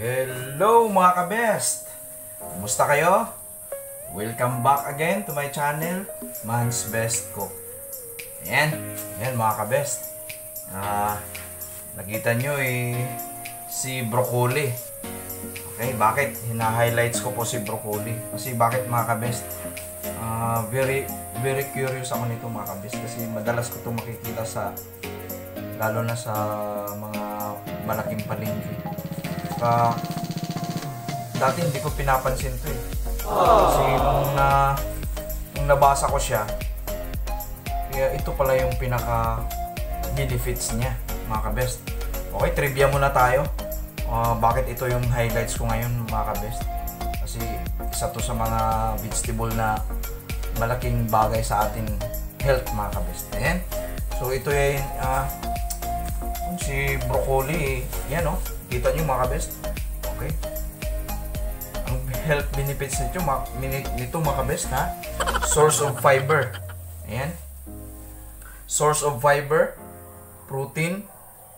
Hello mga ka-best! Kumusta kayo? Welcome back again to my channel, Man's Best Cook. Ayan, ayan mga ka-best. Ah, nakita nyo eh, si Broccoli. Okay, bakit? Hina-highlights ko po si Broccoli. Kasi bakit mga ka-best? Ah, very, very curious ako nito mga ka-best. Kasi madalas ko ito makikita sa, lalo na sa mga malaking palengke. Saka, dati hindi ko pinapansin to eh. Kasi nung, na, nung nabasa ko siya, kaya ito pala yung pinaka benefits niya, mga kabest. Okay, trivia muna tayo. Ah, bakit ito yung highlights ko ngayon, mga kabest? Kasi isa to sa mga vegetable na malaking bagay sa ating health, mga kabest. Ayan. So, ito yung ah, si broccoli, yan o. Kita nyo mga kabest. Okay. Ang health benefits nito, ma nito mga kabest ha. Source of fiber. Ayan. Source of fiber, protein,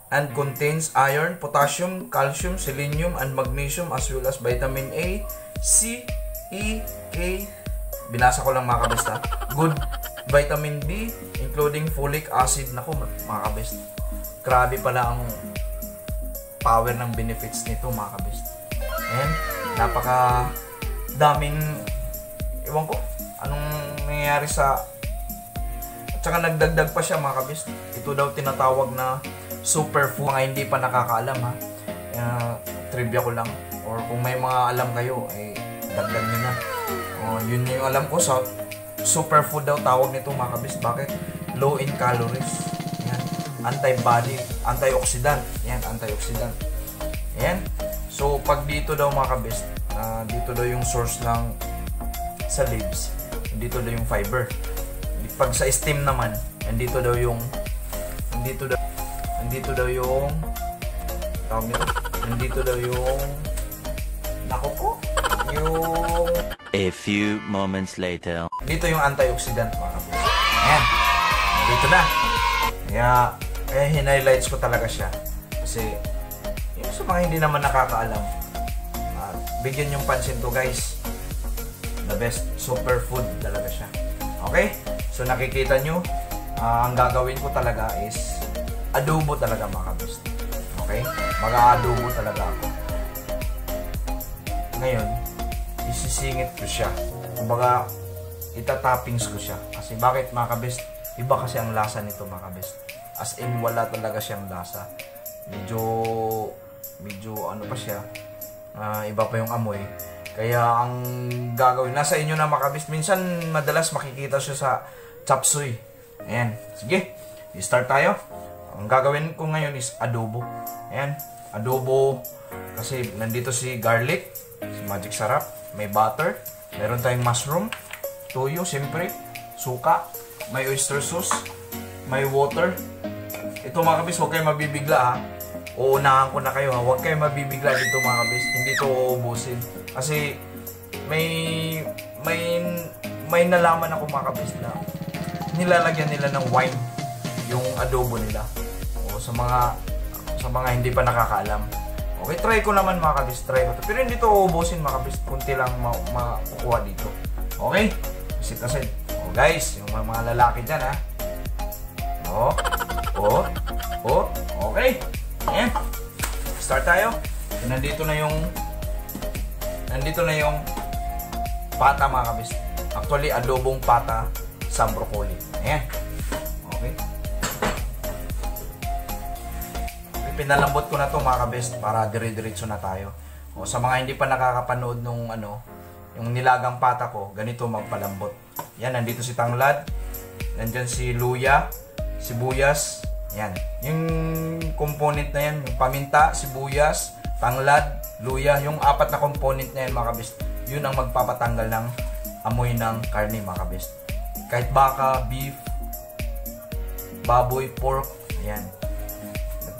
and contains iron, potassium, calcium, selenium, and magnesium as well as vitamin A, C, E, K. Binasa ko lang mga kabest ha. Good vitamin B, including folic acid. Naku, mga kabest. Grabe pala ang power ng benefits nito mga kabest. And napaka daming ewan ko anong nangyayari sa at saka nagdagdag pa siya mga kabest. Ito daw tinatawag na superfood. Mga hindi pa nakakaalam ha. Uh, trivia ko lang. Or kung may mga alam kayo, ay dagdag nyo na. Uh, yun yung alam ko sa superfood daw tawag nito mga kabest. Bakit? Low in calories. Antibody, antioxidant. Yan, antioxidant. Yan. So, pag dito daw mga kabest, uh, dito daw yung source ng sa leaves. Dito daw yung fiber. Pag sa stem naman, andito daw yung andito daw andito daw yung tawag nito, andito daw yung nako po, yung A few moments later. dito yung antioxidant mga kabis. Ayan. Dito na. Kaya, kaya hinighlights ko talaga siya. Kasi, yung sa mga hindi naman nakakaalam, ah, bigyan yung pansin to guys. The best superfood talaga siya. Okay? So nakikita nyo, ah, ang gagawin ko talaga is adobo talaga mga kabis. Okay? Mag-adobo talaga ako. Ngayon, isisingit ko siya. Kumbaga, itatoppings ko siya. Kasi bakit mga kabest? Iba kasi ang lasa nito mga kabest. As in, wala talaga siyang lasa. Medyo, medyo ano pa siya. ah, iba pa yung amoy. Kaya ang gagawin, nasa inyo na mga kabest. Minsan, madalas makikita siya sa chop suey. Ayan. Sige, start tayo. Ang gagawin ko ngayon is adobo. Ayan, adobo. Kasi nandito si garlic, si magic sarap, may butter, meron tayong mushroom, toyo, siyempre, suka, may oyster sauce, may water. Ito mga kabis, huwag kayong mabibigla ha. Uunahan ko na kayo ha. Huwag kayong mabibigla dito mga kabis. Hindi to uubusin. Kasi may may may nalaman ako mga kabis na nilalagyan nila ng wine yung adobo nila. O sa mga sa mga hindi pa nakakaalam. Okay, try ko naman mga kabis, try ko to. Pero hindi to uubusin mga kabis, kunti lang ma- makukuha dito. Okay? Visit set. O guys, yung mga, mga lalaki dyan ha. O, o, o, okay. Ayan. Start tayo. So, nandito na yung nandito na yung pata mga kabis. Actually, adobong pata sa broccoli. Ayan. Okay. pinalambot ko na to mga kabest para dire-diretso na tayo. O, sa mga hindi pa nakakapanood nung ano, yung nilagang pata ko, ganito magpalambot. Yan, nandito si tanglad, nandyan si luya, sibuyas, yan. Yung component na yan, yung paminta, sibuyas, tanglad, luya, yung apat na component na yan mga kabest, yun ang magpapatanggal ng amoy ng karne mga kabest. Kahit baka, beef, baboy, pork, ayan.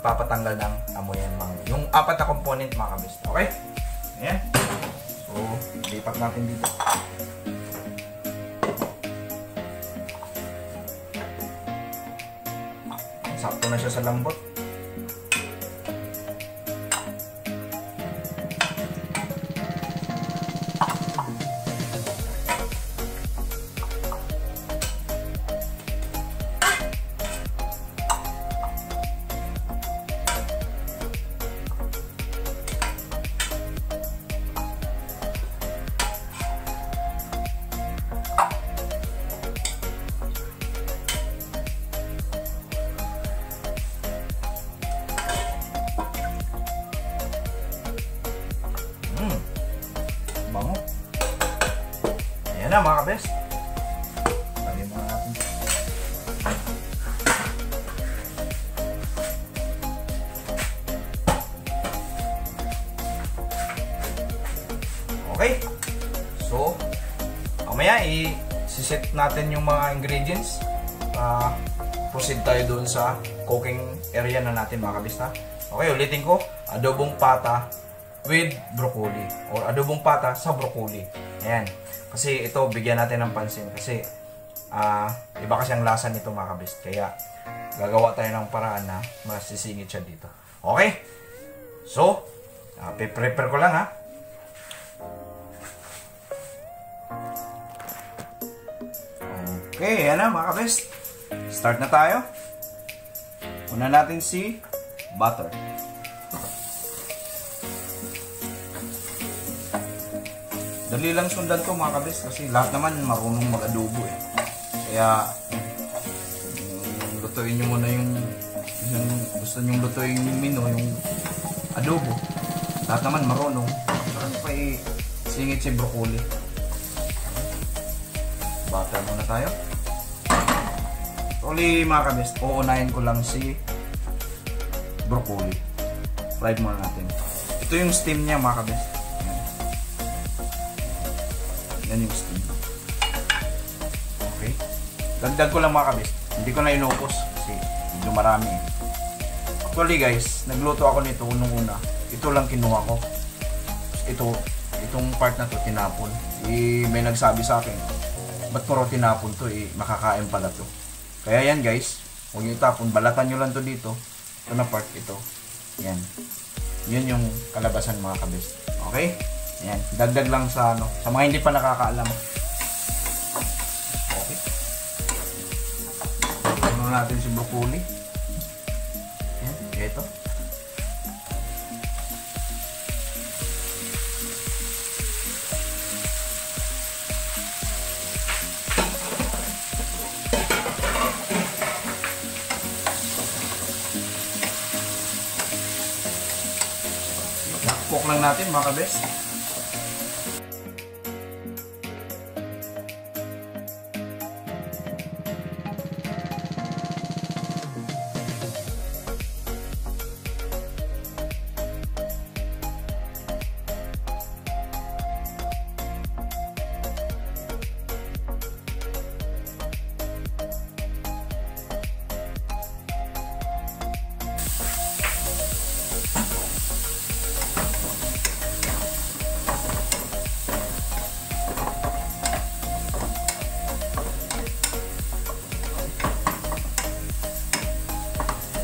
Papatanggal ng amoy yan mga yung apat na component mga kabis okay? Ayan. So lipat natin dito sakto na siya sa lambot na mga kabest. Lagyan muna natin. Okay. So, mamaya i-set natin yung mga ingredients. Ah, proceed tayo doon sa cooking area na natin mga kabista. Okay, ulitin ko. Adobong pata with broccoli. Or adobong pata sa broccoli. Ayan. Kasi ito, bigyan natin ng pansin. Kasi, ah, iba kasi ang lasa nito mga kabist. Kaya, gagawa tayo ng paraan na masisingit siya dito. Okay? So, uh, prepare ko lang ha. Okay, yan na mga kabest. Start na tayo. Una natin si butter. Dali lang sundan to mga kabest kasi lahat naman marunong mag-adobo eh. Kaya mm, lutuin nyo muna yung, yung gusto nyo lutuin yung mino, yung adobo. Lahat naman marunong. Saka pa singit si broccoli. Butter muna tayo. Actually, mga kabest, uunahin ko lang si broccoli. Fried muna natin. Ito yung steam niya, mga kabest. Yan. Yung steam. Okay. Dagdag ko lang, mga kabest. Hindi ko na inupos kasi medyo marami. eh. Actually, guys, nagluto ako nito nung una. Ito lang kinuha ko. Ito, itong part na to tinapon. Eh, may nagsabi sa akin, ba't puro tinapon to eh, makakain pala to. Kaya yan guys, huwag nyo itapon, balatan nyo lang to dito. Ito na part ito. Yan. Yun yung kalabasan mga kabis. Okay? Yan. Dagdag lang sa ano, sa mga hindi pa nakakaalam. Okay. Ano natin si broccoli. Yan. Ito. Cook lang natin mga kabes.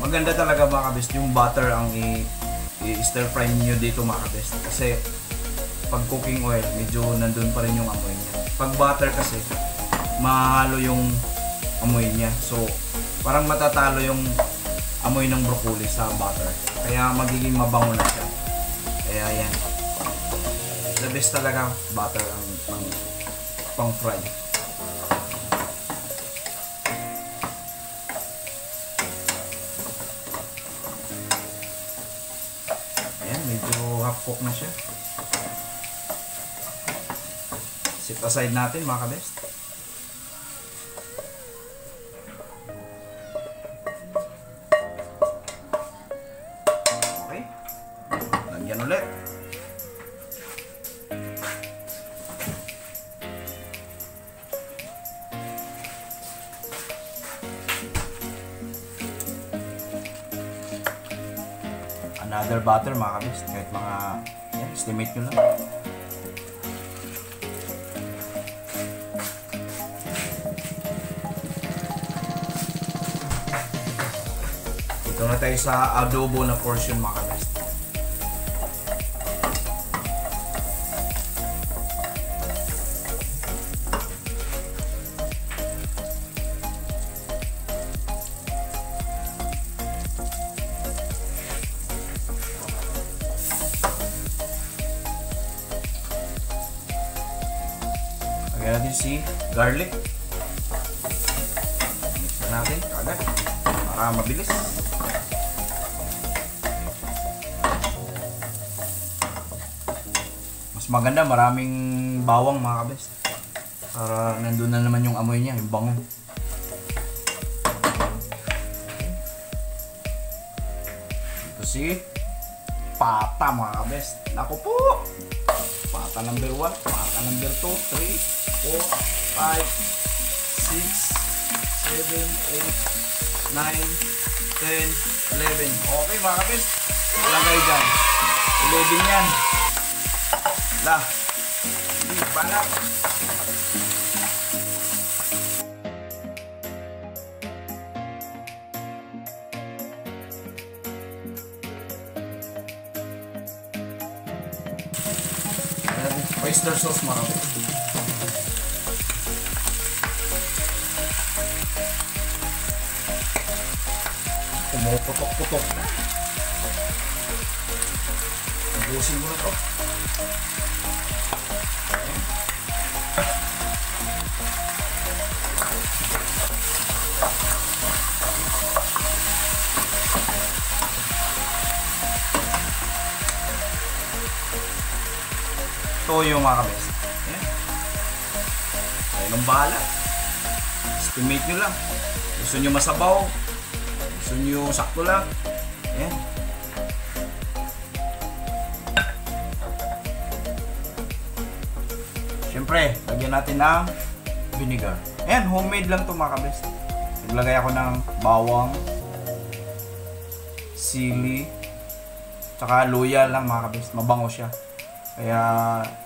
Maganda talaga mga kabes, yung butter ang i-stir fry niyo dito mga kabes. Kasi pag cooking oil, medyo nandun pa rin yung amoy niya. Pag butter kasi, mahalo yung amoy niya. So, parang matatalo yung amoy ng broccoli sa butter. Kaya magiging mabango na siya. Kaya yan. The best talaga butter ang pang, pang fry. Cook na siya. Set aside natin mga kabest. Another butter mga kabest. Kahit mga, yan, estimate nyo lang. Ito na tayo sa adobo na portion mga kabest. Garlic. Mix na natin agad para mabilis. Mas maganda maraming bawang mga kabes. Para nandun na naman yung amoy niya, yung bango. Ito si Pata mga kabest. Nako po! Pata number 1, pata number 2, 3, 4, 5, 6, 7, 8, 9, 10, 11. Okay mga kabest. Lagay dyan. 11 yan. Hindi, banat. Oyster sauce mga kapatid. Pumuputok-putok na. Ubusin mo na to. Toyo mga kabes. Ayan. Kayo ng bahala. Estimate nyo lang. Gusto nyo masabaw. Gusto nyo sakto lang. Ayan. Siyempre, lagyan natin ng vinegar. Ayan, homemade lang to mga kabes. Naglagay ako ng bawang, sili, tsaka luya lang mga kabes. Mabango siya. Kaya,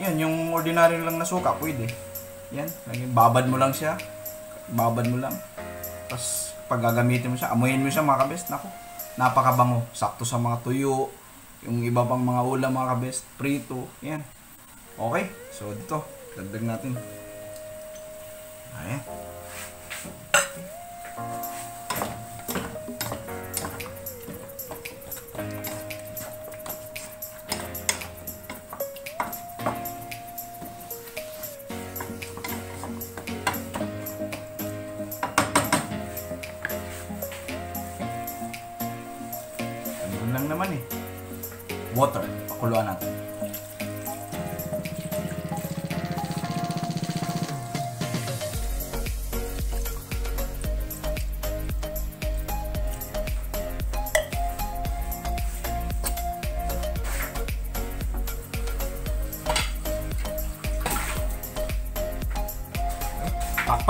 yun, yung ordinary lang na suka, pwede. Yan, lagyan, babad mo lang siya. Babad mo lang. Tapos, pag gagamitin mo siya, amuyin mo siya mga kabest. Naku, napakabango. Sakto sa mga tuyo, yung iba pang mga ulam mga kabest, prito, yan. Okay, so dito, dagdag natin. Ayan.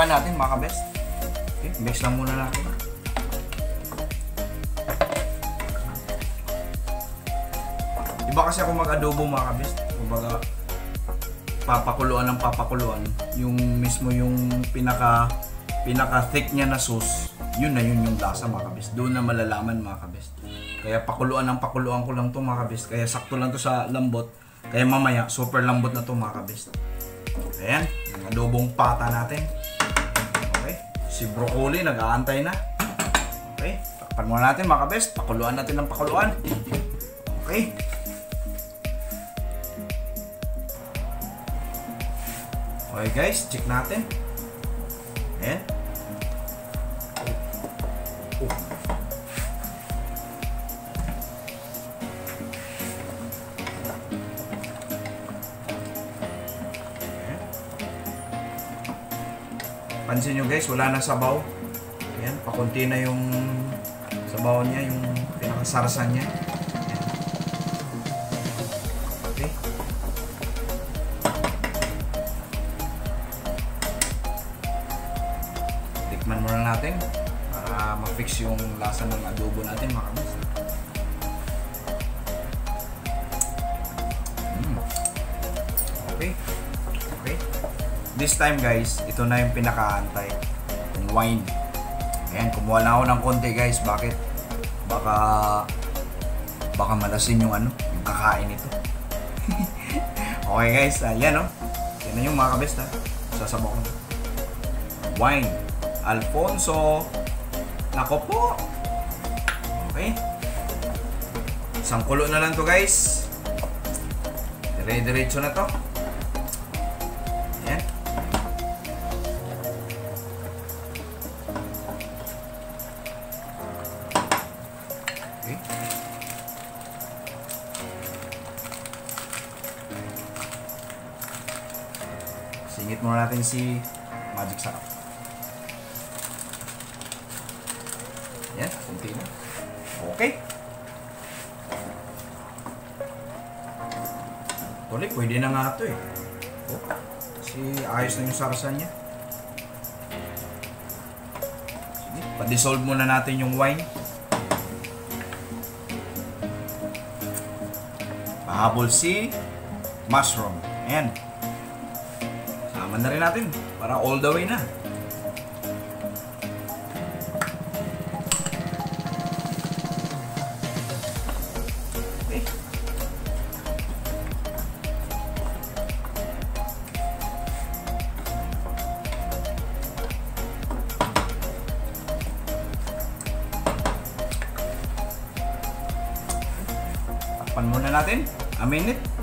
Takpan natin mga kabest. Okay, mix lang muna natin. Iba kasi ako mag-adobo mga kabest. Kumbaga, papakuluan ng papakuluan. Yung mismo yung pinaka pinaka thick niya na sauce, yun na yun yung lasa mga kabest. Doon na malalaman mga kabest. Kaya pakuluan ng pakuluan ko lang to mga kabest. Kaya sakto lang to sa lambot. Kaya mamaya, super lambot na to mga kabest. Ayan, yung adobong pata natin. Si broccoli nag-aantay na. Okay, takpan muna natin mga kabest. Pakuluan natin ng pakuluan. Okay. Okay guys, check natin. Ayan. Pansin nyo guys, wala na sabaw. Ayan, pakunti na yung sabaw niya, yung pinakasarsan niya. Okay. Tikman muna natin para ma-fix yung lasa ng adobo natin mga This time guys, ito na yung pinakaantay. Yung wine. Ayan, kumuha na ako ng konti guys. Bakit? Baka baka malasin yung ano, yung kakain ito. okay guys, ayan oh. Yan na yung mga kabest ha. Sasabaw ko. Wine. Alfonso. Nako po. Okay. Isang kulo na lang to guys. Dire-diretso na to. Tingit muna natin si Magic Sarap. Yan, kunti na. Okay. Tuloy, pwede na nga ito eh. Oh, kasi ayos na yung sarsa niya. Sige, pa-dissolve muna natin yung wine. Pahabol si mushroom. Ayan. Sama na rin natin para all the way na. Okay. Muna natin. A minute.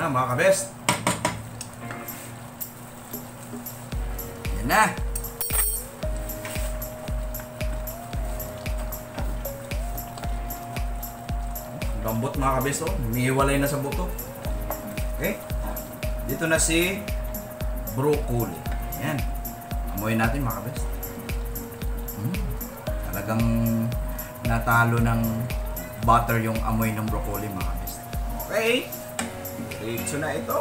Na mga kabest. Yan na. Lambot mga kabest oh. Umiiwalay na sa buto. Okay. Dito na si broccoli. Ayan. Amoy natin mga kabest. Mm. Talagang natalo ng butter yung amoy ng broccoli mga kabest. Okay. Diretso na ito.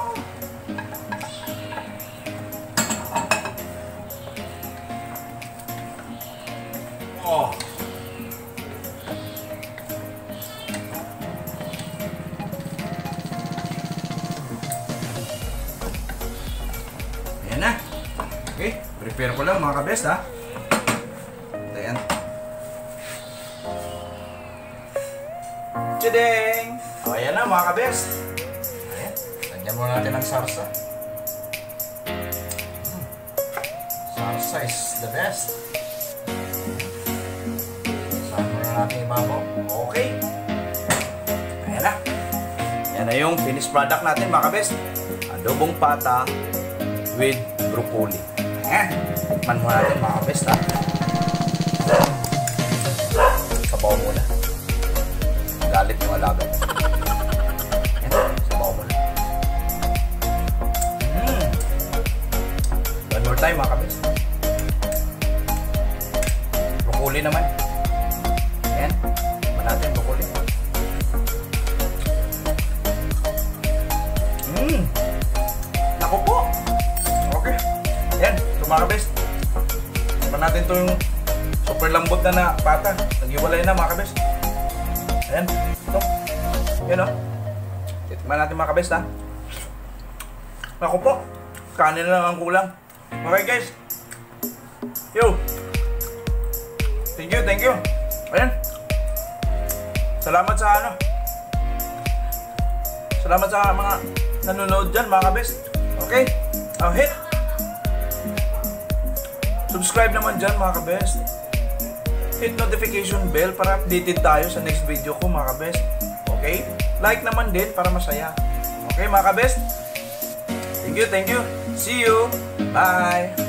Oh. Ayan na. Okay, prepare ko lang mga kabest ha. Ayan. Chideng! O, ayan na mga kabest. Muna natin ng sarsa. Sarsa is the best. Muna. Okay. Ayan na. Yan na yung finished product natin mga kabest. Adobong pata with broccoli. Ayan. Tikman mo natin mga kabest ha. Mmm. Naku po. Okay. Yan. Ito mga. Tikman natin ito yung super lambot na na pata. Nag-iwalay na mga kabest. Ayan. Ito. Yan o. Tikman natin mga kabest ha. Naku po. Kanin lang ang kulang. Okay guys. Yo. Thank you, thank you. Ayan. Salamat sa ano. Salamat sa mga nanonood dyan mga kabest. Okay? Oh, hit. Subscribe naman dyan mga kabest. Hit notification bell para updated tayo sa next video ko mga kabest. Okay? Like naman din para masaya. Okay mga kabest? Thank you, thank you. See you. Bye.